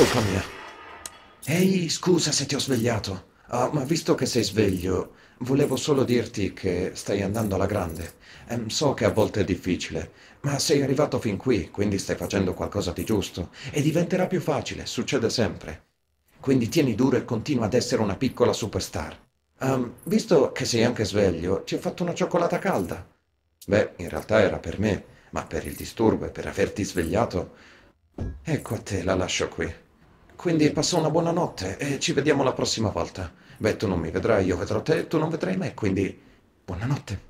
colpa mia. Ehi, scusa se ti ho svegliato. Ah, ma visto che sei sveglio, volevo solo dirti che stai andando alla grande. Ehm, so che a volte è difficile, ma sei arrivato fin qui, quindi stai facendo qualcosa di giusto. E diventerà più facile, succede sempre. Quindi tieni duro e continua ad essere una piccola superstar. Ehm, visto che sei anche sveglio, ti ho fatto una cioccolata calda. Beh, in realtà era per me, ma per il disturbo e per averti svegliato. Ecco a te, la lascio qui. Quindi passa una buona notte e ci vediamo la prossima volta. Beh, tu non mi vedrai, io vedrò te, tu non vedrai me, quindi buonanotte.